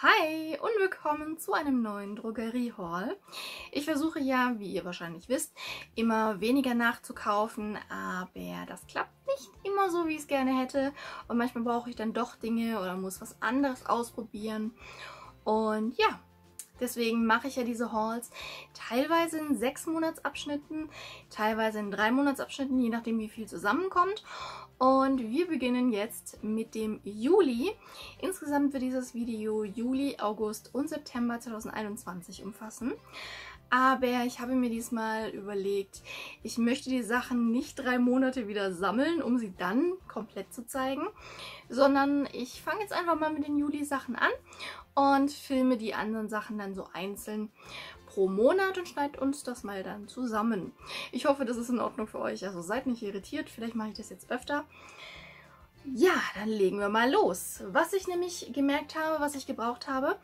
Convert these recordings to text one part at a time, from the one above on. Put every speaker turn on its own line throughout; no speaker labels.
Hi und willkommen zu einem neuen Drogerie-Haul. Ich versuche ja, wie ihr wahrscheinlich wisst, immer weniger nachzukaufen, aber das klappt nicht immer so, wie ich es gerne hätte. Und manchmal brauche ich dann doch Dinge oder muss was anderes ausprobieren. Und ja, Deswegen mache ich ja diese Hauls teilweise in sechs Monatsabschnitten, teilweise in drei Monatsabschnitten, je nachdem wie viel zusammenkommt. Und wir beginnen jetzt mit dem Juli. Insgesamt wird dieses Video Juli, August und September 2021 umfassen. Aber ich habe mir diesmal überlegt, ich möchte die Sachen nicht drei Monate wieder sammeln, um sie dann komplett zu zeigen, sondern ich fange jetzt einfach mal mit den Juli-Sachen an und filme die anderen Sachen dann so einzeln pro Monat und schneide uns das mal dann zusammen. Ich hoffe, das ist in Ordnung für euch, also seid nicht irritiert, vielleicht mache ich das jetzt öfter. Ja, dann legen wir mal los. Was ich nämlich gemerkt habe, was ich gebraucht habe,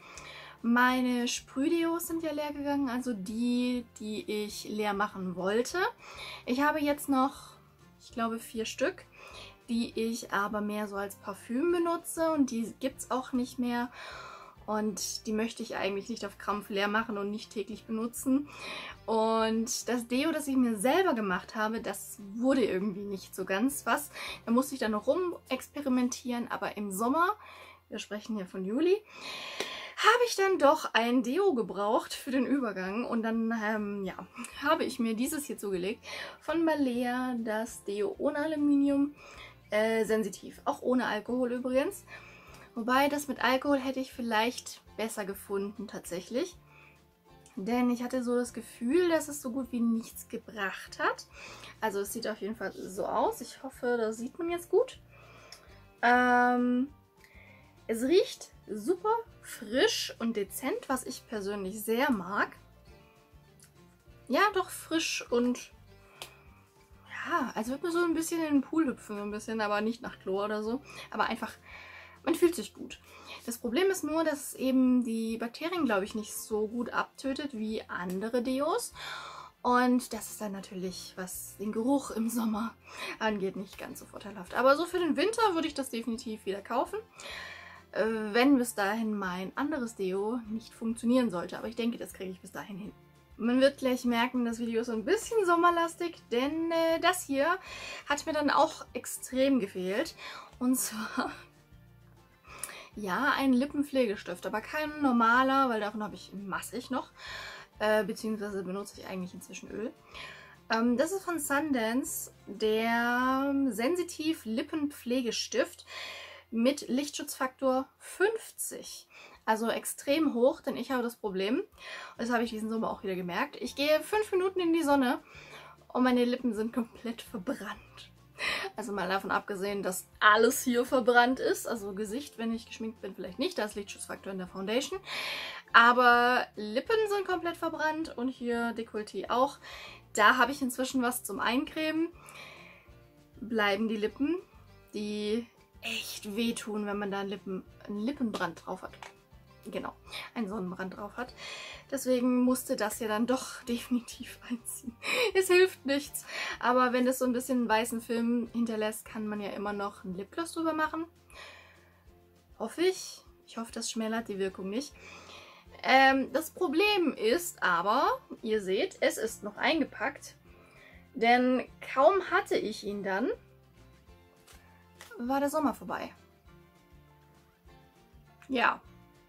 meine Sprühdeos sind ja leer gegangen, also die, die ich leer machen wollte. Ich habe jetzt noch, ich glaube, vier Stück, die ich aber mehr so als Parfüm benutze und die gibt es auch nicht mehr. Und die möchte ich eigentlich nicht auf Krampf leer machen und nicht täglich benutzen. Und das Deo, das ich mir selber gemacht habe, das wurde irgendwie nicht so ganz was. Da musste ich dann noch rum experimentieren, aber im Sommer, wir sprechen hier von Juli, habe ich dann doch ein Deo gebraucht für den Übergang und dann ähm, ja, habe ich mir dieses hier zugelegt von Balea, das Deo ohne Aluminium, äh, sensitiv, auch ohne Alkohol übrigens. Wobei das mit Alkohol hätte ich vielleicht besser gefunden tatsächlich. Denn ich hatte so das Gefühl, dass es so gut wie nichts gebracht hat. Also es sieht auf jeden Fall so aus. Ich hoffe, das sieht man jetzt gut. Ähm, es riecht super frisch und dezent, was ich persönlich sehr mag. Ja, doch frisch und ja, als würde man so ein bisschen in den Pool hüpfen, so ein bisschen, aber nicht nach Chlor oder so. Aber einfach, man fühlt sich gut. Das Problem ist nur, dass eben die Bakterien, glaube ich, nicht so gut abtötet wie andere Deos. Und das ist dann natürlich, was den Geruch im Sommer angeht, nicht ganz so vorteilhaft. Aber so für den Winter würde ich das definitiv wieder kaufen wenn bis dahin mein anderes Deo nicht funktionieren sollte. Aber ich denke, das kriege ich bis dahin hin. Man wird gleich merken, das Video ist so ein bisschen sommerlastig, denn äh, das hier hat mir dann auch extrem gefehlt. Und zwar, ja, ein Lippenpflegestift, aber kein normaler, weil davon habe ich massig noch. Äh, beziehungsweise benutze ich eigentlich inzwischen Öl. Ähm, das ist von Sundance, der Sensitiv Lippenpflegestift mit Lichtschutzfaktor 50. Also extrem hoch, denn ich habe das Problem, und das habe ich diesen Sommer auch wieder gemerkt, ich gehe fünf Minuten in die Sonne und meine Lippen sind komplett verbrannt. Also mal davon abgesehen, dass alles hier verbrannt ist. Also Gesicht, wenn ich geschminkt bin, vielleicht nicht. Da ist Lichtschutzfaktor in der Foundation. Aber Lippen sind komplett verbrannt und hier Dekolleté auch. Da habe ich inzwischen was zum Eincremen. Bleiben die Lippen, die echt wehtun, wenn man da einen, Lippen, einen Lippenbrand drauf hat. Genau, einen Sonnenbrand drauf hat. Deswegen musste das ja dann doch definitiv einziehen. Es hilft nichts. Aber wenn das so ein bisschen weißen Film hinterlässt, kann man ja immer noch einen Lipgloss drüber machen. Hoffe ich. Ich hoffe, das schmälert die Wirkung nicht. Ähm, das Problem ist aber, ihr seht, es ist noch eingepackt. Denn kaum hatte ich ihn dann, war der Sommer vorbei. Ja,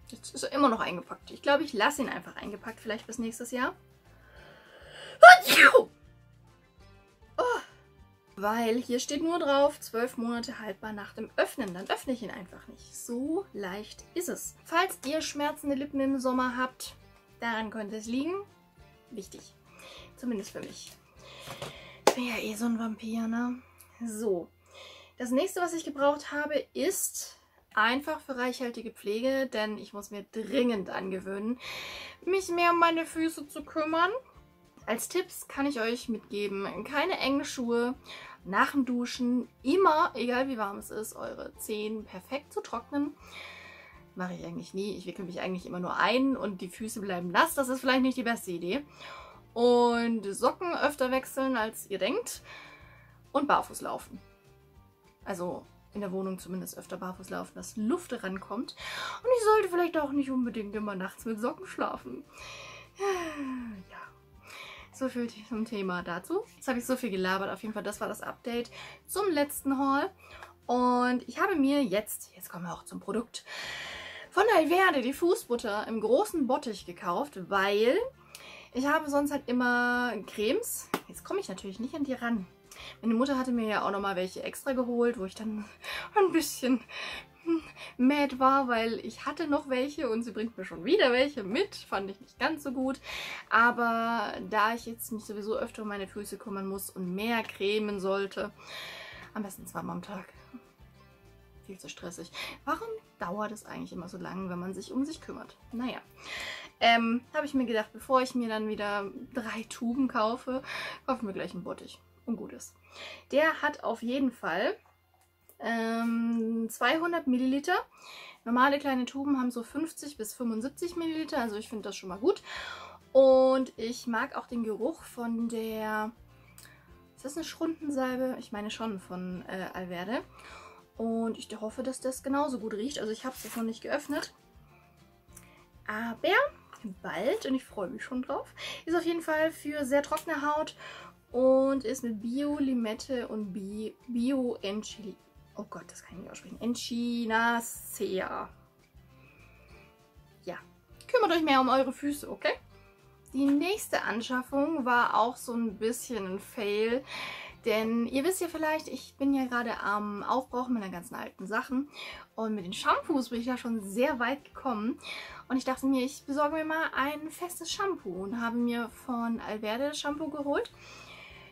jetzt ist er immer noch eingepackt. Ich glaube, ich lasse ihn einfach eingepackt, vielleicht bis nächstes Jahr. Oh, weil hier steht nur drauf, zwölf Monate haltbar nach dem Öffnen. Dann öffne ich ihn einfach nicht. So leicht ist es. Falls ihr schmerzende Lippen im Sommer habt, daran könnte es liegen. Wichtig. Zumindest für mich. Ich bin ja eh so ein Vampir, ne? So, das nächste, was ich gebraucht habe, ist einfach für reichhaltige Pflege, denn ich muss mir dringend angewöhnen, mich mehr um meine Füße zu kümmern. Als Tipps kann ich euch mitgeben, keine engen Schuhe, nach dem Duschen immer, egal wie warm es ist, eure Zehen perfekt zu trocknen. Mache ich eigentlich nie. Ich wickel mich eigentlich immer nur ein und die Füße bleiben nass. Das ist vielleicht nicht die beste Idee. Und Socken öfter wechseln, als ihr denkt. Und barfuß laufen. Also in der Wohnung zumindest öfter barfuß laufen, dass Luft rankommt. Und ich sollte vielleicht auch nicht unbedingt immer nachts mit Socken schlafen. Ja. So viel zum Thema dazu. Jetzt habe ich so viel gelabert. Auf jeden Fall, das war das Update zum letzten Haul. Und ich habe mir jetzt, jetzt kommen wir auch zum Produkt, von Alverde die Fußbutter im großen Bottich gekauft, weil ich habe sonst halt immer Cremes. Jetzt komme ich natürlich nicht an die ran. Meine Mutter hatte mir ja auch nochmal welche extra geholt, wo ich dann ein bisschen mad war, weil ich hatte noch welche und sie bringt mir schon wieder welche mit. Fand ich nicht ganz so gut. Aber da ich jetzt mich sowieso öfter um meine Füße kümmern muss und mehr cremen sollte, am besten zweimal am Tag. Viel zu stressig. Warum dauert es eigentlich immer so lange, wenn man sich um sich kümmert? Naja. Ähm, habe ich mir gedacht, bevor ich mir dann wieder drei Tuben kaufe, kaufen wir gleich einen Bottich. Und gut ist. Der hat auf jeden Fall ähm, 200 Milliliter. Normale kleine Tuben haben so 50 bis 75 Milliliter, also ich finde das schon mal gut. Und ich mag auch den Geruch von der, ist das eine Schrundensalbe? Ich meine schon von äh, Alverde. Und ich hoffe, dass das genauso gut riecht. Also ich habe es noch nicht geöffnet. Aber bald, und ich freue mich schon drauf, ist auf jeden Fall für sehr trockene Haut und ist mit Bio-Limette und Bio-Enchili. Oh Gott, das kann ich nicht aussprechen. Enchinacea. Ja, kümmert euch mehr um eure Füße, okay? Die nächste Anschaffung war auch so ein bisschen ein Fail. Denn ihr wisst ja vielleicht, ich bin ja gerade am Aufbrauchen meiner ganzen alten Sachen. Und mit den Shampoos bin ich ja schon sehr weit gekommen. Und ich dachte mir, ich besorge mir mal ein festes Shampoo. Und habe mir von Alverde Shampoo geholt.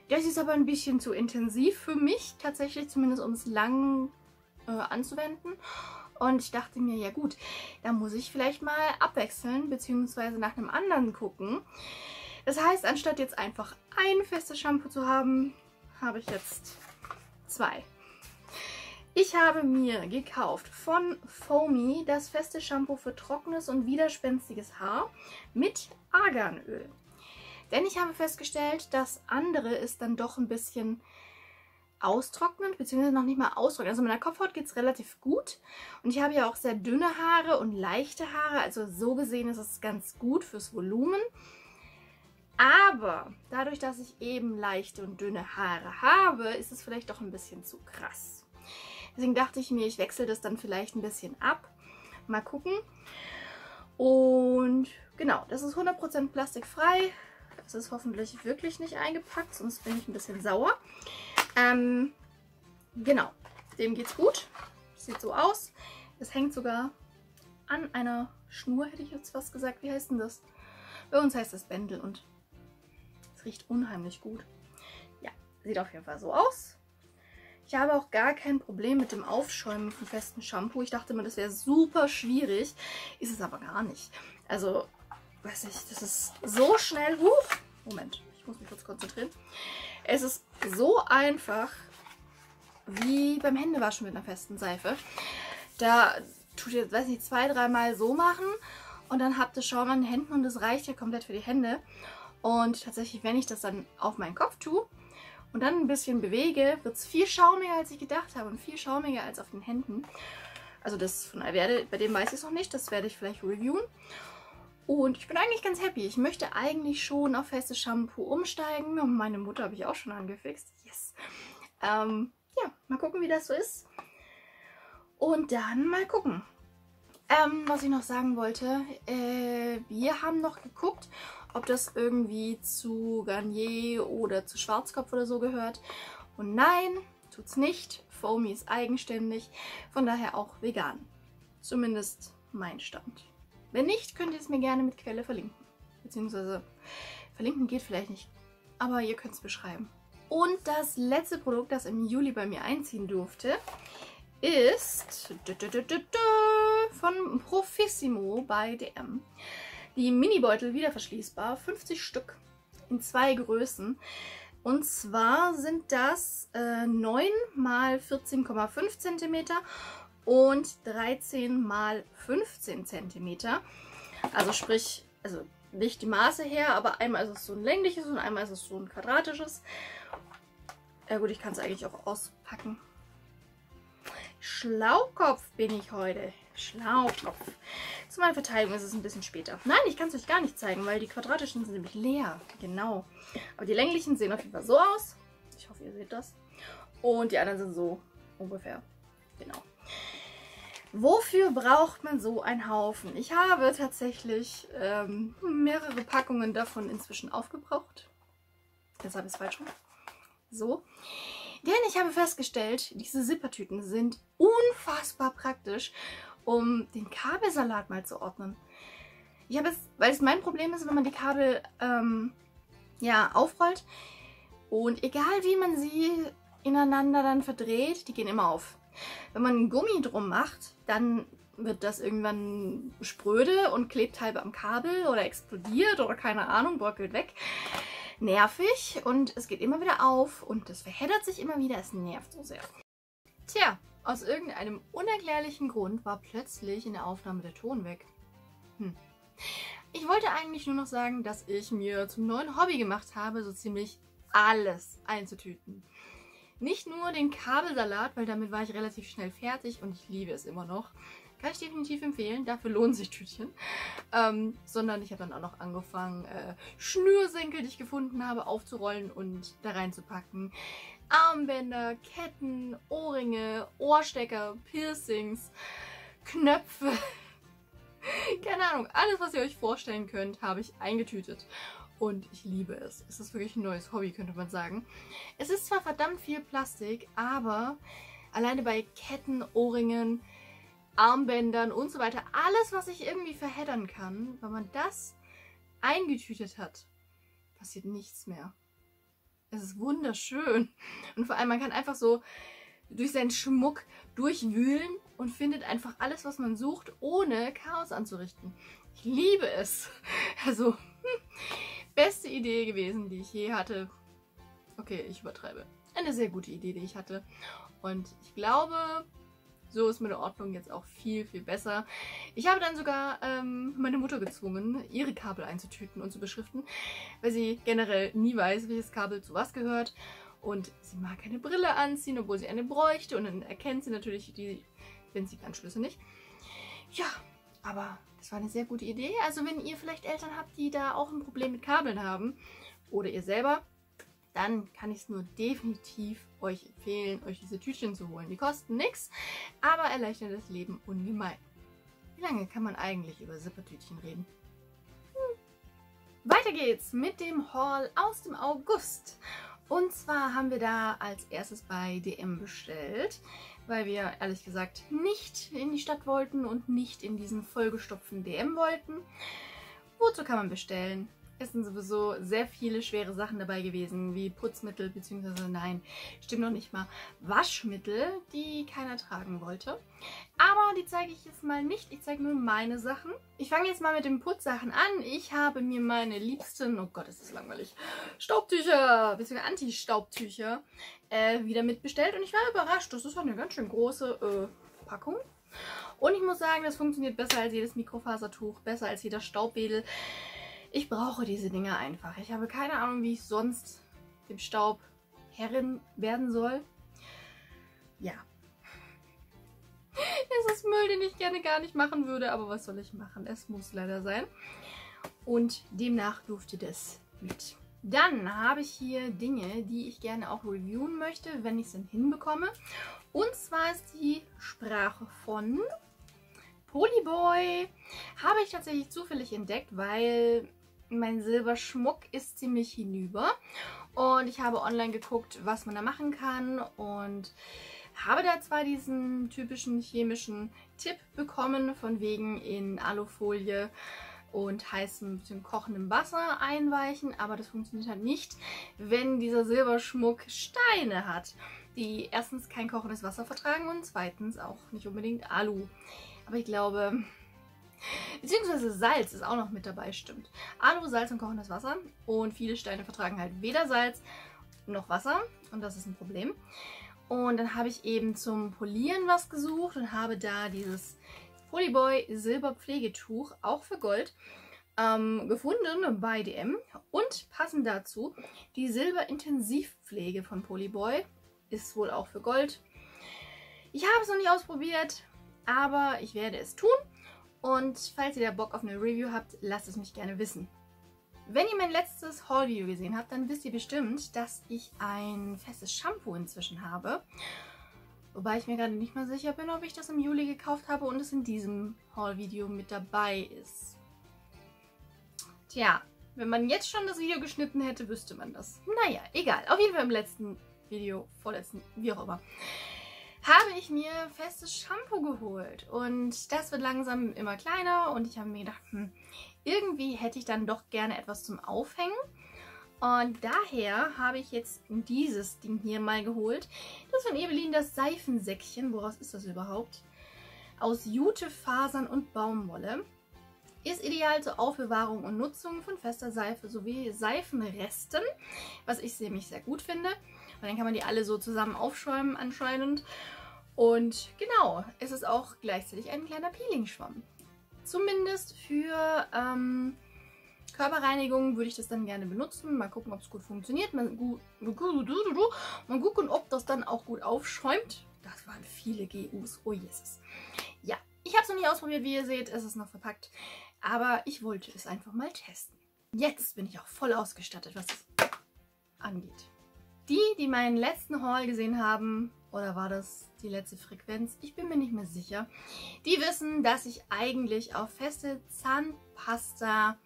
Das ist aber ein bisschen zu intensiv für mich, tatsächlich, zumindest um es lang äh, anzuwenden. Und ich dachte mir, ja gut, da muss ich vielleicht mal abwechseln, beziehungsweise nach einem anderen gucken. Das heißt, anstatt jetzt einfach ein festes Shampoo zu haben, habe ich jetzt zwei. Ich habe mir gekauft von Foamy das feste Shampoo für trockenes und widerspenstiges Haar mit Arganöl. Denn ich habe festgestellt, das andere ist dann doch ein bisschen austrocknend, beziehungsweise noch nicht mal austrocknend. Also meiner Kopfhaut geht es relativ gut. Und ich habe ja auch sehr dünne Haare und leichte Haare. Also so gesehen ist es ganz gut fürs Volumen. Aber dadurch, dass ich eben leichte und dünne Haare habe, ist es vielleicht doch ein bisschen zu krass. Deswegen dachte ich mir, ich wechsle das dann vielleicht ein bisschen ab. Mal gucken. Und genau, das ist 100% plastikfrei. Das ist hoffentlich wirklich nicht eingepackt, sonst bin ich ein bisschen sauer. Ähm, genau, dem geht's gut. Sieht so aus. Es hängt sogar an einer Schnur, hätte ich jetzt was gesagt. Wie heißt denn das? Bei uns heißt das Bändel und es riecht unheimlich gut. Ja, sieht auf jeden Fall so aus. Ich habe auch gar kein Problem mit dem Aufschäumen von festem Shampoo. Ich dachte mir, das wäre super schwierig. Ist es aber gar nicht. Also weiß ich, das ist so schnell. Huch, Moment, ich muss mich kurz konzentrieren. Es ist so einfach wie beim Händewaschen mit einer festen Seife. Da tut ihr, weiß nicht, zwei, dreimal so machen und dann habt ihr Schaum an den Händen und das reicht ja komplett für die Hände. Und tatsächlich, wenn ich das dann auf meinen Kopf tue und dann ein bisschen bewege, wird es viel schaumiger, als ich gedacht habe und viel schaumiger als auf den Händen. Also das von Alverde, bei dem weiß ich es noch nicht, das werde ich vielleicht reviewen. Und ich bin eigentlich ganz happy. Ich möchte eigentlich schon auf festes Shampoo umsteigen. Und meine Mutter habe ich auch schon angefixt. Yes. Ähm, ja, mal gucken, wie das so ist. Und dann mal gucken. Ähm, was ich noch sagen wollte, äh, wir haben noch geguckt, ob das irgendwie zu Garnier oder zu Schwarzkopf oder so gehört. Und nein, tut's nicht. Foamy ist eigenständig, von daher auch vegan. Zumindest mein Stand. Wenn nicht, könnt ihr es mir gerne mit Quelle verlinken. Beziehungsweise verlinken geht vielleicht nicht, aber ihr könnt es beschreiben. Und das letzte Produkt, das im Juli bei mir einziehen durfte, ist von Profissimo bei DM. Die Mini-Beutel wieder verschließbar, 50 Stück in zwei Größen. Und zwar sind das äh, 9 x 14,5 cm und 13 mal 15 cm. Also sprich, also nicht die Maße her, aber einmal ist es so ein längliches und einmal ist es so ein quadratisches. Ja gut, ich kann es eigentlich auch auspacken. Schlaukopf bin ich heute. Schlaukopf. Zu meiner Verteidigung ist es ein bisschen später. Nein, ich kann es euch gar nicht zeigen, weil die quadratischen sind nämlich leer. Genau. Aber die länglichen sehen auf jeden Fall so aus. Ich hoffe, ihr seht das. Und die anderen sind so ungefähr. Genau. Wofür braucht man so einen Haufen? Ich habe tatsächlich ähm, mehrere Packungen davon inzwischen aufgebraucht. Deshalb ist es falsch rum. So. Denn ich habe festgestellt, diese Zippertüten sind unfassbar praktisch, um den Kabelsalat mal zu ordnen. Ich habe es, weil es mein Problem ist, wenn man die Kabel ähm, ja, aufrollt und egal wie man sie ineinander dann verdreht, die gehen immer auf. Wenn man Gummi drum macht, dann wird das irgendwann spröde und klebt halb am Kabel oder explodiert oder keine Ahnung, bröckelt weg nervig und es geht immer wieder auf und es verheddert sich immer wieder. Es nervt so sehr. Tja, aus irgendeinem unerklärlichen Grund war plötzlich in der Aufnahme der Ton weg. Hm. Ich wollte eigentlich nur noch sagen, dass ich mir zum neuen Hobby gemacht habe, so ziemlich alles einzutüten. Nicht nur den Kabelsalat, weil damit war ich relativ schnell fertig und ich liebe es immer noch. Kann ich definitiv empfehlen, dafür lohnen sich Tütchen. Ähm, sondern ich habe dann auch noch angefangen, äh, Schnürsenkel, die ich gefunden habe, aufzurollen und da reinzupacken. Armbänder, Ketten, Ohrringe, Ohrstecker, Piercings, Knöpfe. Keine Ahnung, alles, was ihr euch vorstellen könnt, habe ich eingetütet. Und ich liebe es. Es ist wirklich ein neues Hobby, könnte man sagen. Es ist zwar verdammt viel Plastik, aber alleine bei Ketten, Ohrringen, Armbändern und so weiter. Alles, was ich irgendwie verheddern kann, wenn man das eingetütet hat, passiert nichts mehr. Es ist wunderschön. Und vor allem, man kann einfach so durch seinen Schmuck durchwühlen und findet einfach alles, was man sucht, ohne Chaos anzurichten. Ich liebe es. Also, hm, beste Idee gewesen, die ich je hatte. Okay, ich übertreibe. Eine sehr gute Idee, die ich hatte. Und ich glaube, so ist meine Ordnung jetzt auch viel, viel besser. Ich habe dann sogar ähm, meine Mutter gezwungen, ihre Kabel einzutüten und zu beschriften, weil sie generell nie weiß, welches Kabel zu was gehört. Und sie mag keine Brille anziehen, obwohl sie eine bräuchte. Und dann erkennt sie natürlich die Benzinanschlüsse nicht. Ja, aber das war eine sehr gute Idee. Also wenn ihr vielleicht Eltern habt, die da auch ein Problem mit Kabeln haben, oder ihr selber, dann kann ich es nur definitiv euch empfehlen, euch diese Tütchen zu holen. Die kosten nichts, aber erleichtern das Leben ungemein. Wie lange kann man eigentlich über Zippertütchen reden? Hm. Weiter geht's mit dem Haul aus dem August. Und zwar haben wir da als erstes bei DM bestellt, weil wir ehrlich gesagt nicht in die Stadt wollten und nicht in diesen vollgestopften DM wollten. Wozu kann man bestellen? Es sind sowieso sehr viele schwere Sachen dabei gewesen, wie Putzmittel, beziehungsweise nein, stimmt noch nicht mal, Waschmittel, die keiner tragen wollte. Aber die zeige ich jetzt mal nicht, ich zeige nur meine Sachen. Ich fange jetzt mal mit den Putzsachen an. Ich habe mir meine liebsten, oh Gott, ist das langweilig, Staubtücher, beziehungsweise Anti-Staubtücher äh, wieder mitbestellt. Und ich war überrascht, das ist eine ganz schön große äh, Packung. Und ich muss sagen, das funktioniert besser als jedes Mikrofasertuch, besser als jeder Staubwedel. Ich brauche diese Dinge einfach. Ich habe keine Ahnung, wie ich sonst dem Staub Herrin werden soll. Ja. Es ist Müll, den ich gerne gar nicht machen würde, aber was soll ich machen? Es muss leider sein. Und demnach durfte das mit. Dann habe ich hier Dinge, die ich gerne auch reviewen möchte, wenn ich es denn hinbekomme. Und zwar ist die Sprache von Polyboy. Habe ich tatsächlich zufällig entdeckt, weil mein Silberschmuck ist ziemlich hinüber. Und ich habe online geguckt, was man da machen kann. Und habe da zwar diesen typischen chemischen Tipp bekommen, von wegen in Alufolie und heißem bzw. kochendem Wasser einweichen, aber das funktioniert halt nicht, wenn dieser Silberschmuck Steine hat, die erstens kein kochendes Wasser vertragen und zweitens auch nicht unbedingt Alu. Aber ich glaube, Beziehungsweise Salz ist auch noch mit dabei, stimmt. Alu, Salz und kochendes Wasser. Und viele Steine vertragen halt weder Salz noch Wasser. Und das ist ein Problem. Und dann habe ich eben zum Polieren was gesucht und habe da dieses Polyboy Silberpflegetuch, auch für Gold, ähm, gefunden bei DM. Und passend dazu die Silberintensivpflege von Polyboy. Ist wohl auch für Gold. Ich habe es noch nicht ausprobiert, aber ich werde es tun. Und falls ihr da Bock auf eine Review habt, lasst es mich gerne wissen. Wenn ihr mein letztes Haul-Video gesehen habt, dann wisst ihr bestimmt, dass ich ein festes Shampoo inzwischen habe. Wobei ich mir gerade nicht mal sicher bin, ob ich das im Juli gekauft habe und es in diesem Haul-Video mit dabei ist. Tja, wenn man jetzt schon das Video geschnitten hätte, wüsste man das. Naja, egal. Auf jeden Fall im letzten Video, vorletzten, wie auch immer, habe ich mir festes Shampoo geholt. Und das wird langsam immer kleiner und ich habe mir gedacht, hm, irgendwie hätte ich dann doch gerne etwas zum Aufhängen. Und daher habe ich jetzt dieses Ding hier mal geholt. Das ist von Evelyn das Seifensäckchen. Woraus ist das überhaupt? Aus Jutefasern und Baumwolle. Ist ideal zur Aufbewahrung und Nutzung von fester Seife sowie Seifenresten, was ich nämlich sehr gut finde. Und dann kann man die alle so zusammen aufschäumen anscheinend. Und genau, es ist auch gleichzeitig ein kleiner Peeling-Schwamm. Zumindest für ähm, Körperreinigung würde ich das dann gerne benutzen. Mal gucken, ob es gut funktioniert. Mal, gu mal gucken, ob das dann auch gut aufschäumt. Das waren viele GUs. Oh Jesus. Ja, ich habe es noch nicht ausprobiert, wie ihr seht. Es ist noch verpackt. Aber ich wollte es einfach mal testen. Jetzt bin ich auch voll ausgestattet, was das angeht. Die, die meinen letzten Haul gesehen haben, oder war das die letzte Frequenz? Ich bin mir nicht mehr sicher. Die wissen, dass ich eigentlich auf feste Zahnpasta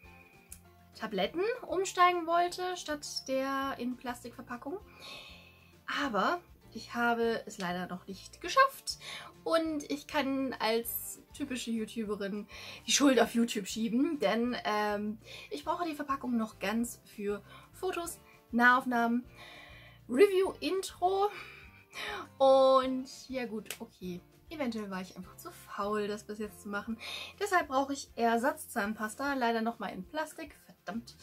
Tabletten umsteigen wollte, statt der in Plastikverpackung. Aber ich habe es leider noch nicht geschafft und ich kann als typische YouTuberin die Schuld auf YouTube schieben, denn ähm, ich brauche die Verpackung noch ganz für Fotos, Nahaufnahmen, Review-Intro und ja gut, okay. Eventuell war ich einfach zu faul, das bis jetzt zu machen. Deshalb brauche ich Ersatzzahnpasta, leider nochmal in Plastik, verdammt.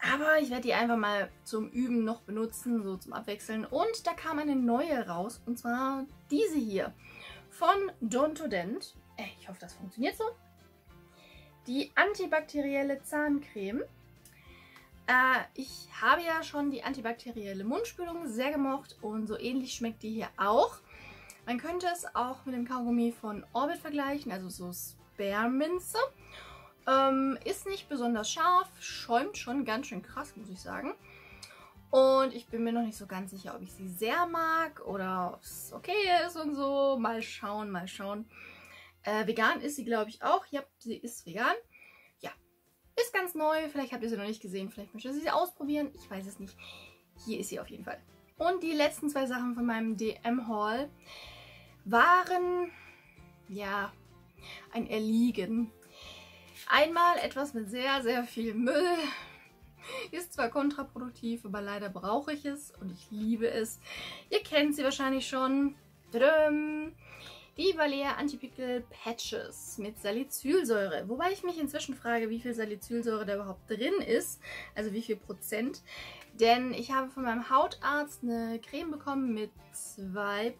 Aber ich werde die einfach mal zum Üben noch benutzen, so zum Abwechseln. Und da kam eine neue raus, und zwar diese hier von Dontodent. Äh, ich hoffe, das funktioniert so. Die antibakterielle Zahncreme. Äh, ich habe ja schon die antibakterielle Mundspülung sehr gemocht und so ähnlich schmeckt die hier auch. Man könnte es auch mit dem Kaugummi von Orbit vergleichen, also so Sperrminze. Ähm, ist nicht besonders scharf, schäumt schon ganz schön krass, muss ich sagen. Und ich bin mir noch nicht so ganz sicher, ob ich sie sehr mag oder ob es okay ist und so. Mal schauen, mal schauen. Äh, vegan ist sie, glaube ich, auch. Ja, sie ist vegan. Ist ganz neu, vielleicht habt ihr sie noch nicht gesehen, vielleicht möchtet ihr sie ausprobieren, ich weiß es nicht. Hier ist sie auf jeden Fall. Und die letzten zwei Sachen von meinem DM-Haul waren, ja, ein Erliegen. Einmal etwas mit sehr, sehr viel Müll. Ist zwar kontraproduktiv, aber leider brauche ich es und ich liebe es. Ihr kennt sie wahrscheinlich schon. Die Valea Antipickel Patches mit Salicylsäure. Wobei ich mich inzwischen frage, wie viel Salicylsäure da überhaupt drin ist. Also wie viel Prozent. Denn ich habe von meinem Hautarzt eine Creme bekommen mit 2%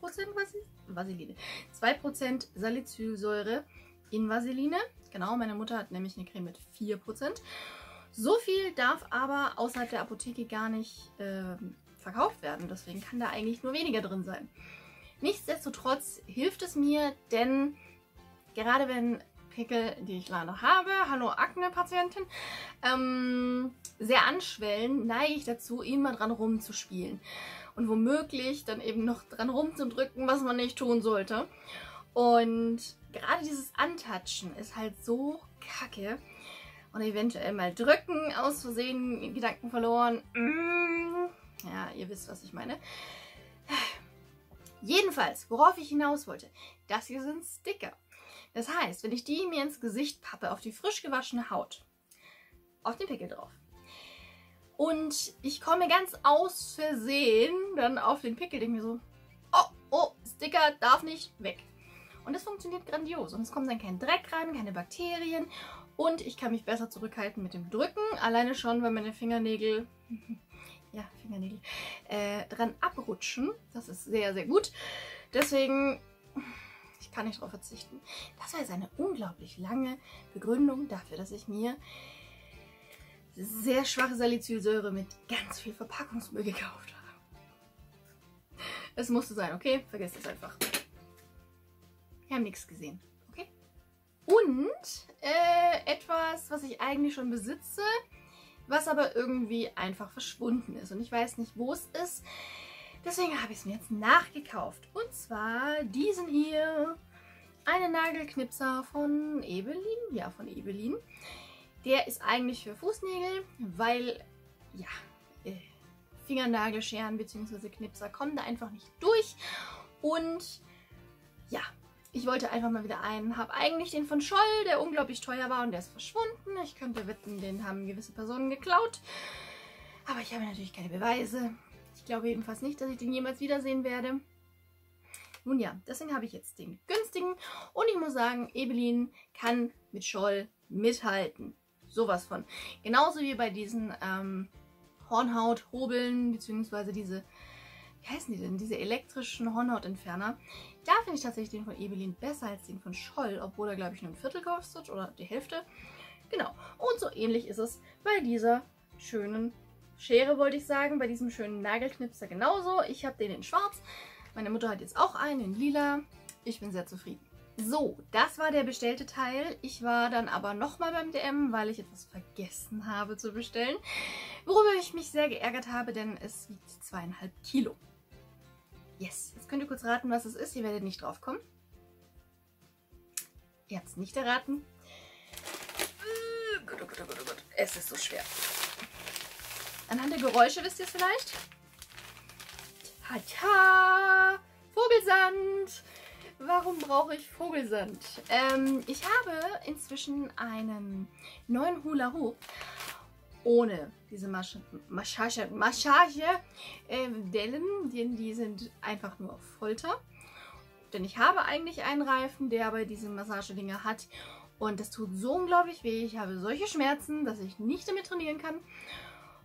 Vaseline. 2% Salicylsäure in Vaseline. Genau, meine Mutter hat nämlich eine Creme mit 4%. So viel darf aber außerhalb der Apotheke gar nicht äh, verkauft werden. Deswegen kann da eigentlich nur weniger drin sein. Nichtsdestotrotz hilft es mir, denn gerade wenn Pickel, die ich leider habe, hallo Akne-Patientin, ähm, sehr anschwellen, neige ich dazu, immer dran rumzuspielen. Und womöglich dann eben noch dran rumzudrücken, was man nicht tun sollte. Und gerade dieses Antatschen ist halt so kacke. Und eventuell mal drücken, aus Versehen Gedanken verloren. Mm, ja, ihr wisst, was ich meine. Jedenfalls, worauf ich hinaus wollte, das hier sind Sticker. Das heißt, wenn ich die mir ins Gesicht pappe, auf die frisch gewaschene Haut, auf den Pickel drauf, und ich komme ganz aus Versehen dann auf den Pickel, denke mir so, oh, oh, Sticker darf nicht weg. Und das funktioniert grandios. Und es kommt dann kein Dreck rein, keine Bakterien. Und ich kann mich besser zurückhalten mit dem Drücken. Alleine schon, weil meine Fingernägel ja, Fingernägel, äh, dran abrutschen. Das ist sehr, sehr gut. Deswegen, ich kann nicht darauf verzichten. Das war jetzt eine unglaublich lange Begründung dafür, dass ich mir sehr schwache Salicylsäure mit ganz viel Verpackungsmüll gekauft habe. Es musste sein, okay? Vergesst es einfach. Wir haben nichts gesehen. Okay? Und äh, etwas, was ich eigentlich schon besitze, was aber irgendwie einfach verschwunden ist. Und ich weiß nicht, wo es ist. Deswegen habe ich es mir jetzt nachgekauft. Und zwar diesen hier. Einen Nagelknipser von Ebelin. Ja, von Ebelin. Der ist eigentlich für Fußnägel, weil, ja, äh, Fingernagelscheren bzw. Knipser kommen da einfach nicht durch. Und ja, ich wollte einfach mal wieder einen. Habe eigentlich den von Scholl, der unglaublich teuer war und der ist verschwunden. Ich könnte wetten, den haben gewisse Personen geklaut. Aber ich habe natürlich keine Beweise. Ich glaube jedenfalls nicht, dass ich den jemals wiedersehen werde. Nun ja, deswegen habe ich jetzt den günstigen. Und ich muss sagen, Ebelin kann mit Scholl mithalten. Sowas von. Genauso wie bei diesen ähm, Hornhauthobeln, beziehungsweise diese, wie heißen die denn, diese elektrischen Hornhautentferner. Da finde ich tatsächlich den von Ebelin besser als den von Scholl, obwohl er, glaube ich, nur ein Viertel kostet oder die Hälfte. Genau. Und so ähnlich ist es bei dieser schönen Schere, wollte ich sagen, bei diesem schönen Nagelknipser genauso. Ich habe den in schwarz. Meine Mutter hat jetzt auch einen in lila. Ich bin sehr zufrieden. So, das war der bestellte Teil. Ich war dann aber nochmal beim DM, weil ich etwas vergessen habe zu bestellen. Worüber ich mich sehr geärgert habe, denn es wiegt zweieinhalb Kilo. Yes, jetzt könnt ihr kurz raten, was es ist. Ihr werdet nicht drauf kommen. Ihr habt es nicht erraten. Gut, gut, gut, gut. Es ist so schwer. Anhand der Geräusche wisst ihr es vielleicht? Tata! Vogelsand! Warum brauche ich Vogelsand? Ähm, ich habe inzwischen einen neuen Hula Hoop ohne diese Massage, Massage äh, Dellen, die, die sind einfach nur Folter. Denn ich habe eigentlich einen Reifen, der aber diese Massagedinger hat. Und das tut so unglaublich weh. Ich habe solche Schmerzen, dass ich nicht damit trainieren kann.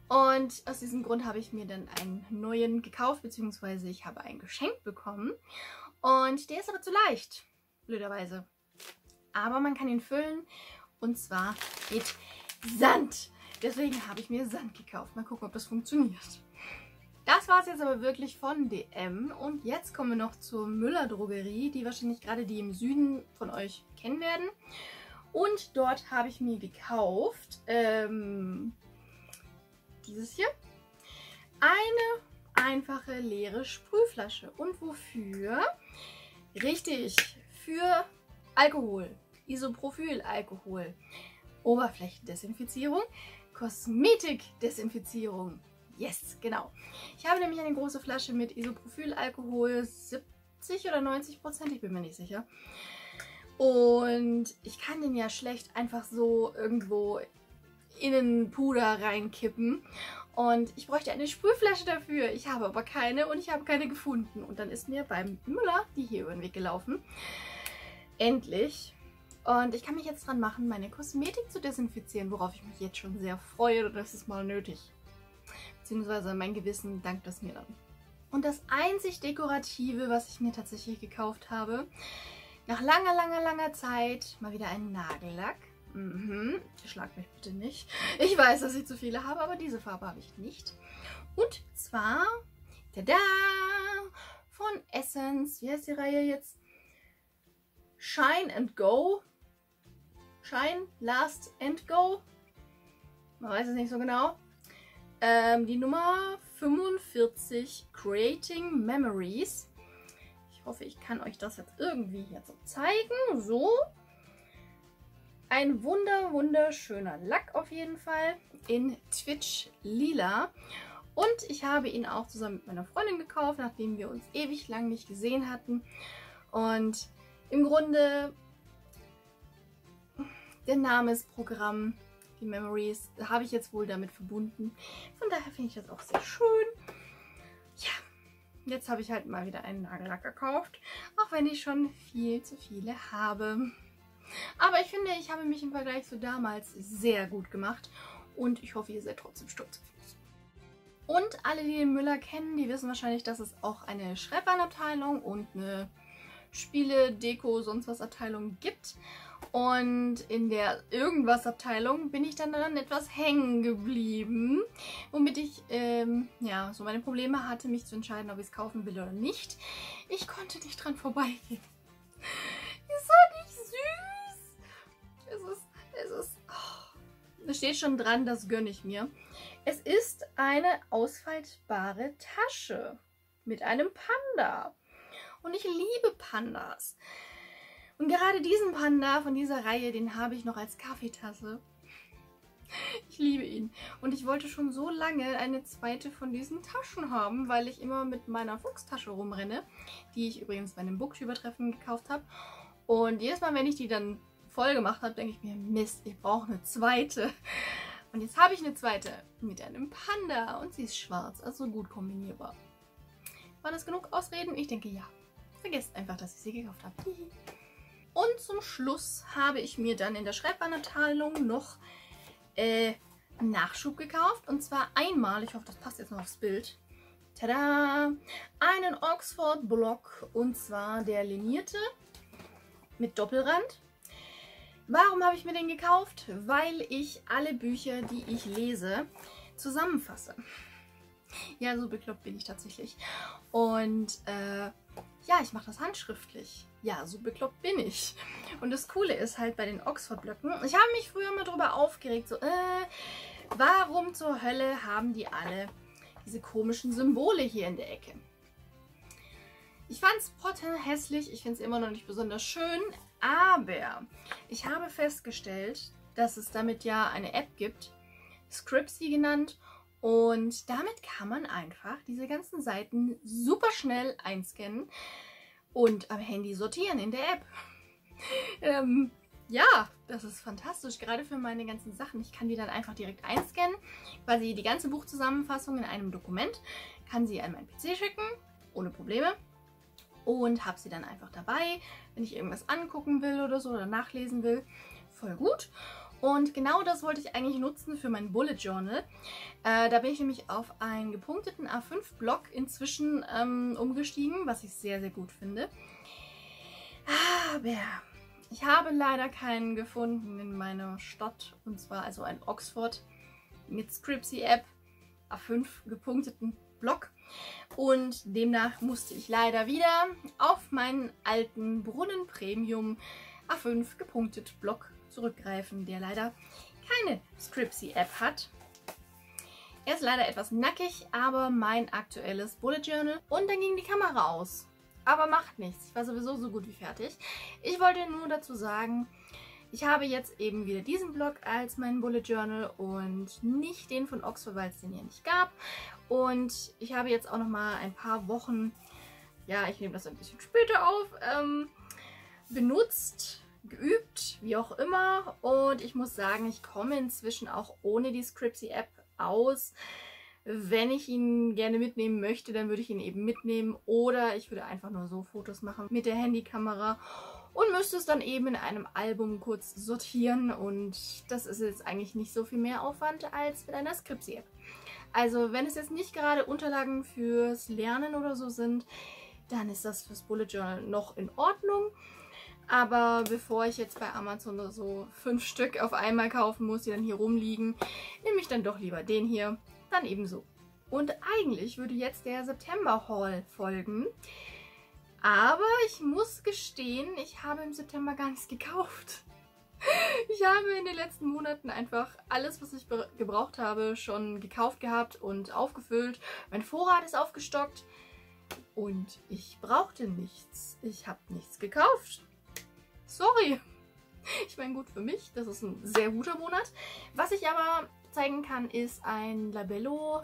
Und aus diesem Grund habe ich mir dann einen neuen gekauft, beziehungsweise ich habe einen geschenkt bekommen. Und der ist aber zu leicht, blöderweise. Aber man kann ihn füllen und zwar mit Sand. Deswegen habe ich mir Sand gekauft. Mal gucken, ob das funktioniert. Das war es jetzt aber wirklich von DM. Und jetzt kommen wir noch zur Müller Drogerie, die wahrscheinlich gerade die im Süden von euch kennen werden. Und dort habe ich mir gekauft ähm, dieses hier. Eine einfache leere Sprühflasche. Und wofür? Richtig, für Alkohol. Isopropylalkohol. Oberflächendesinfizierung. Kosmetikdesinfizierung. Yes, genau. Ich habe nämlich eine große Flasche mit Isopropylalkohol, 70 oder 90 Prozent, ich bin mir nicht sicher. Und ich kann den ja schlecht einfach so irgendwo in den Puder reinkippen. Und ich bräuchte eine Sprühflasche dafür. Ich habe aber keine und ich habe keine gefunden. Und dann ist mir beim Müller die hier über den Weg gelaufen. Endlich. Und ich kann mich jetzt dran machen, meine Kosmetik zu desinfizieren, worauf ich mich jetzt schon sehr freue. Das ist mal nötig. Beziehungsweise mein Gewissen dankt das mir dann. Und das einzig Dekorative, was ich mir tatsächlich gekauft habe, nach langer, langer, langer Zeit mal wieder ein Nagellack. Mhm, schlag mich bitte nicht. Ich weiß, dass ich zu viele habe, aber diese Farbe habe ich nicht. Und zwar, tada, von Essence. Wie heißt die Reihe jetzt? Shine and Go. Shine, Last and Go. Man weiß es nicht so genau. Ähm, die Nummer 45, Creating Memories. Ich hoffe, ich kann euch das jetzt irgendwie hier so zeigen. So. Ein wunder, wunderschöner Lack auf jeden Fall in Twitch Lila. Und ich habe ihn auch zusammen mit meiner Freundin gekauft, nachdem wir uns ewig lang nicht gesehen hatten. Und im Grunde der Namensprogramm, die Memories, habe ich jetzt wohl damit verbunden. Von daher finde ich das auch sehr schön. Ja, jetzt habe ich halt mal wieder einen Nagellack gekauft, auch wenn ich schon viel zu viele habe. Aber ich finde, ich habe mich im Vergleich zu damals sehr gut gemacht und ich hoffe, ihr seid trotzdem stolz auf mich. Und alle, die den Müller kennen, die wissen wahrscheinlich, dass es auch eine Schreibwarenabteilung und eine Spiele, Deko, sonst was Abteilung gibt. Und in der Irgendwas-Abteilung bin ich dann daran etwas hängen geblieben, womit ich ähm, ja so meine Probleme hatte, mich zu entscheiden, ob ich es kaufen will oder nicht. Ich konnte nicht dran vorbeigehen. Ist er nicht süß? Es ist, es ist, oh. da steht schon dran, das gönne ich mir. Es ist eine ausfaltbare Tasche mit einem Panda. Und ich liebe Pandas. Und gerade diesen Panda von dieser Reihe, den habe ich noch als Kaffeetasse. Ich liebe ihn. Und ich wollte schon so lange eine zweite von diesen Taschen haben, weil ich immer mit meiner Fuchstasche rumrenne, die ich übrigens bei einem Booktuber-Treffen gekauft habe. Und jedes Mal, wenn ich die dann voll gemacht habe, denke ich mir, Mist, ich brauche eine zweite. Und jetzt habe ich eine zweite mit einem Panda und sie ist schwarz, also gut kombinierbar. War das genug Ausreden? Ich denke ja. Vergesst einfach, dass ich sie gekauft habe. Und zum Schluss habe ich mir dann in der Schreibwarenabteilung noch äh, Nachschub gekauft. Und zwar einmal, ich hoffe, das passt jetzt noch aufs Bild. Tada! Einen Oxford-Block und zwar der linierte mit Doppelrand. Warum habe ich mir den gekauft? Weil ich alle Bücher, die ich lese, zusammenfasse. Ja, so bekloppt bin ich tatsächlich. Und äh, ja, ich mache das handschriftlich. Ja, so bekloppt bin ich. Und das Coole ist halt bei den Oxford-Blöcken, ich habe mich früher mal drüber aufgeregt, so, äh, warum zur Hölle haben die alle diese komischen Symbole hier in der Ecke? Ich fand es hässlich, ich finde es immer noch nicht besonders schön, aber ich habe festgestellt, dass es damit ja eine App gibt, Scripsy genannt, und damit kann man einfach diese ganzen Seiten super schnell einscannen und am Handy sortieren in der App. ähm, ja, das ist fantastisch, gerade für meine ganzen Sachen. Ich kann die dann einfach direkt einscannen, quasi die ganze Buchzusammenfassung in einem Dokument, kann sie an meinen PC schicken, ohne Probleme und habe sie dann einfach dabei, wenn ich irgendwas angucken will oder so oder nachlesen will. Voll gut. Und genau das wollte ich eigentlich nutzen für mein Bullet Journal. Äh, da bin ich nämlich auf einen gepunkteten A5-Block inzwischen ähm, umgestiegen, was ich sehr, sehr gut finde. Aber ich habe leider keinen gefunden in meiner Stadt. Und zwar also ein Oxford mit Scripsy-App, A5 gepunkteten Block. Und demnach musste ich leider wieder auf meinen alten Brunnen Premium A5 gepunktet Block zurückgreifen, der leider keine Scripsy-App hat. Er ist leider etwas nackig, aber mein aktuelles Bullet Journal. Und dann ging die Kamera aus. Aber macht nichts. Ich war sowieso so gut wie fertig. Ich wollte nur dazu sagen, ich habe jetzt eben wieder diesen Blog als mein Bullet Journal und nicht den von Oxford, weil es den ja nicht gab. Und ich habe jetzt auch noch mal ein paar Wochen, ja, ich nehme das ein bisschen später auf, ähm, benutzt geübt, wie auch immer. Und ich muss sagen, ich komme inzwischen auch ohne die Scripsy-App aus. Wenn ich ihn gerne mitnehmen möchte, dann würde ich ihn eben mitnehmen. Oder ich würde einfach nur so Fotos machen mit der Handykamera und müsste es dann eben in einem Album kurz sortieren. Und das ist jetzt eigentlich nicht so viel mehr Aufwand als mit einer Scripsy-App. Also wenn es jetzt nicht gerade Unterlagen fürs Lernen oder so sind, dann ist das fürs Bullet Journal noch in Ordnung. Aber bevor ich jetzt bei Amazon so fünf Stück auf einmal kaufen muss, die dann hier rumliegen, nehme ich dann doch lieber den hier. Dann ebenso. Und eigentlich würde jetzt der September Haul folgen. Aber ich muss gestehen, ich habe im September gar nichts gekauft. Ich habe in den letzten Monaten einfach alles, was ich gebraucht habe, schon gekauft gehabt und aufgefüllt. Mein Vorrat ist aufgestockt und ich brauchte nichts. Ich habe nichts gekauft. Sorry. Ich meine, gut für mich, das ist ein sehr guter Monat. Was ich aber zeigen kann, ist ein Labello.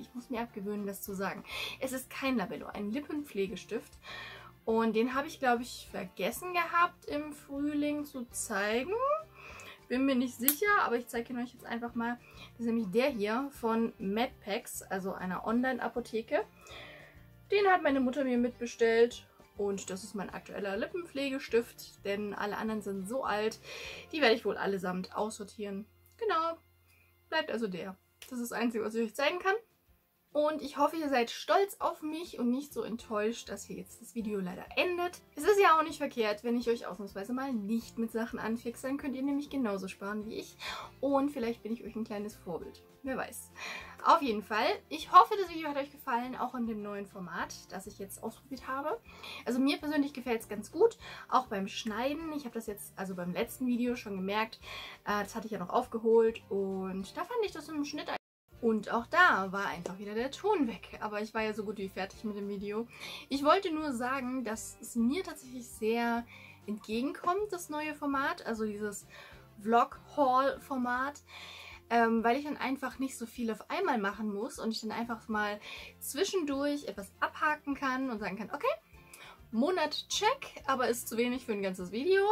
Ich muss mir abgewöhnen, das zu sagen. Es ist kein Labello, ein Lippenpflegestift. Und den habe ich, glaube ich, vergessen gehabt im Frühling zu zeigen. Bin mir nicht sicher, aber ich zeige ihn euch jetzt einfach mal. Das ist nämlich der hier von MedPacks, also einer Online-Apotheke. Den hat meine Mutter mir mitbestellt und das ist mein aktueller Lippenpflegestift, denn alle anderen sind so alt. Die werde ich wohl allesamt aussortieren. Genau, bleibt also der. Das ist das Einzige, was ich euch zeigen kann. Und ich hoffe, ihr seid stolz auf mich und nicht so enttäuscht, dass hier jetzt das Video leider endet. Es ist ja auch nicht verkehrt, wenn ich euch ausnahmsweise mal nicht mit Sachen anfixe. Dann könnt ihr nämlich genauso sparen wie ich. Und vielleicht bin ich euch ein kleines Vorbild. Wer weiß. Auf jeden Fall, ich hoffe, das Video hat euch gefallen, auch in dem neuen Format, das ich jetzt ausprobiert habe. Also mir persönlich gefällt es ganz gut, auch beim Schneiden. Ich habe das jetzt, also beim letzten Video schon gemerkt, äh, das hatte ich ja noch aufgeholt und da fand ich das im Schnitt und auch da war einfach wieder der Ton weg. Aber ich war ja so gut wie fertig mit dem Video. Ich wollte nur sagen, dass es mir tatsächlich sehr entgegenkommt, das neue Format. Also dieses Vlog-Haul-Format. Ähm, weil ich dann einfach nicht so viel auf einmal machen muss und ich dann einfach mal zwischendurch etwas abhaken kann und sagen kann, okay, Monat check, aber ist zu wenig für ein ganzes Video.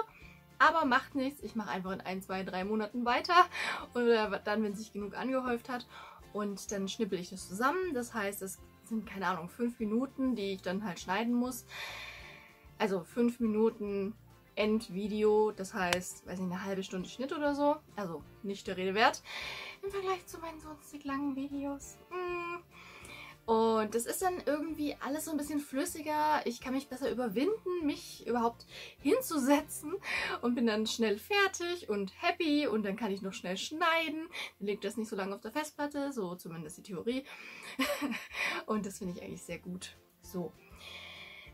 Aber macht nichts, ich mache einfach in ein, zwei, drei Monaten weiter oder dann, wenn sich genug angehäuft hat und dann schnippel ich das zusammen. Das heißt, es sind, keine Ahnung, fünf Minuten, die ich dann halt schneiden muss. Also fünf Minuten Endvideo, das heißt, weiß nicht, eine halbe Stunde Schnitt oder so. Also nicht der Rede wert. Im Vergleich zu meinen sonstig langen Videos. Mm. Und das ist dann irgendwie alles so ein bisschen flüssiger. Ich kann mich besser überwinden, mich überhaupt hinzusetzen und bin dann schnell fertig und happy und dann kann ich noch schnell schneiden. Dann liegt das nicht so lange auf der Festplatte, so zumindest die Theorie. und das finde ich eigentlich sehr gut. So.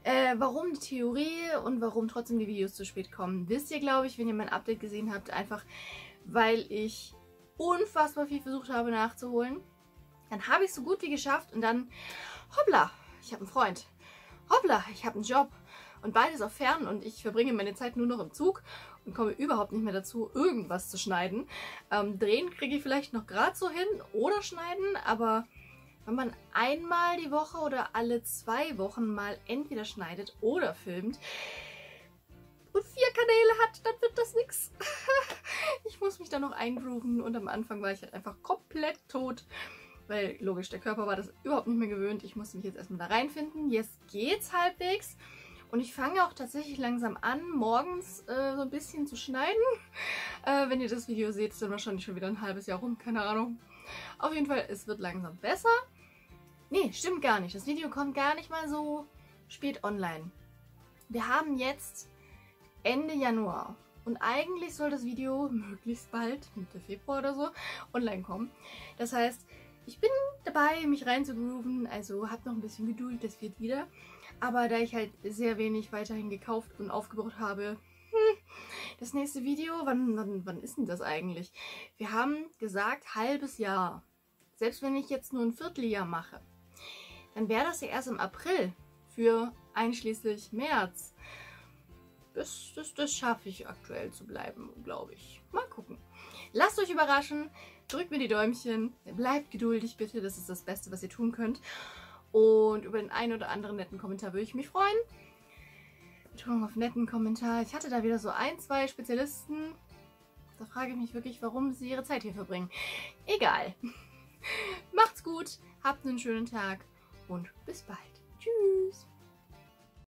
Äh, warum die Theorie und warum trotzdem die Videos zu spät kommen, wisst ihr, glaube ich, wenn ihr mein Update gesehen habt. Einfach, weil ich unfassbar viel versucht habe nachzuholen dann habe ich es so gut wie geschafft und dann, hoppla, ich habe einen Freund. Hoppla, ich habe einen Job. Und beides auf Fern und ich verbringe meine Zeit nur noch im Zug und komme überhaupt nicht mehr dazu, irgendwas zu schneiden. Ähm, drehen kriege ich vielleicht noch gerade so hin oder schneiden, aber wenn man einmal die Woche oder alle zwei Wochen mal entweder schneidet oder filmt und vier Kanäle hat, dann wird das nichts. Ich muss mich da noch eingrooven und am Anfang war ich halt einfach komplett tot. Weil logisch, der Körper war das überhaupt nicht mehr gewöhnt. Ich musste mich jetzt erstmal da reinfinden. Jetzt geht's halbwegs. Und ich fange auch tatsächlich langsam an, morgens äh, so ein bisschen zu schneiden. Äh, wenn ihr das Video seht, ist dann wahrscheinlich schon wieder ein halbes Jahr rum, keine Ahnung. Auf jeden Fall, es wird langsam besser. Nee, stimmt gar nicht. Das Video kommt gar nicht mal so spät online. Wir haben jetzt Ende Januar. Und eigentlich soll das Video möglichst bald, Mitte Februar oder so, online kommen. Das heißt, ich bin dabei, mich reinzugrooven, also habt noch ein bisschen Geduld, das wird wieder. Aber da ich halt sehr wenig weiterhin gekauft und aufgebraucht habe, hm, das nächste Video, wann, wann, wann ist denn das eigentlich? Wir haben gesagt, halbes Jahr. Selbst wenn ich jetzt nur ein Vierteljahr mache, dann wäre das ja erst im April für einschließlich März. Das, das, das schaffe ich aktuell zu bleiben, glaube ich. Mal gucken. Lasst euch überraschen. Drückt mir die Däumchen. Bleibt geduldig bitte. Das ist das Beste, was ihr tun könnt. Und über den einen oder anderen netten Kommentar würde ich mich freuen. Betonung auf netten Kommentar. Ich hatte da wieder so ein, zwei Spezialisten. Da frage ich mich wirklich, warum sie ihre Zeit hier verbringen. Egal. Macht's gut, habt einen schönen Tag und bis bald. Tschüss.